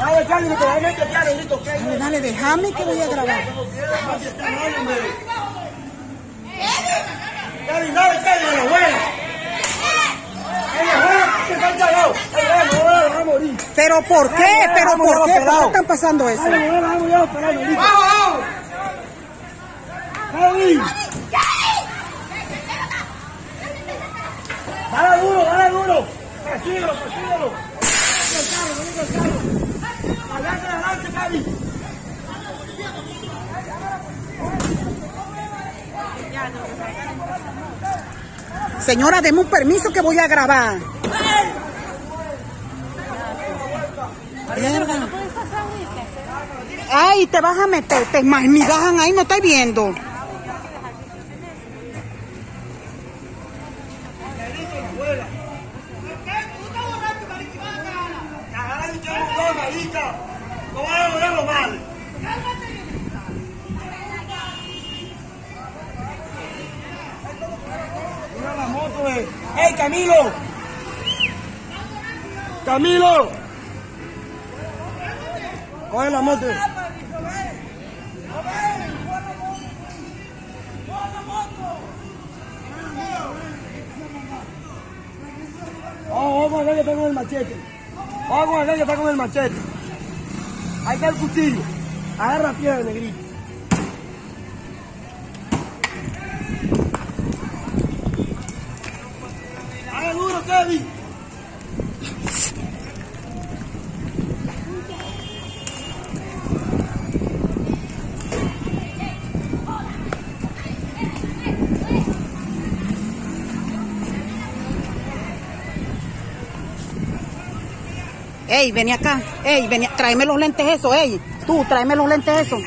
Dale, Kevin, que dame que. Dale, dale, déjame que voy a grabar. Dale, la. ¿Pero por qué? ¿Pero por qué? ¿Por qué están pasando eso? Dale, duro, dale duro. Persíguelo, persíguelo. Ven el carro, ven el carro. Señora, deme un permiso que voy a grabar. Ay, te vas a meter, te migajan ahí, no estás viendo. Males. Mira la moto, eh. ¡Ey, Camilo! ¡Camilo! Coge la moto. Vamos, vamos a ver que está con el machete. Vamos a ver que está con el machete. Ahí está el cuchillo. Agarra piedra, negrito. Dale duro, Kevin. Ey, vení acá. Ey, vení, tráeme los lentes eso, ey. Tú, tráeme los lentes eso.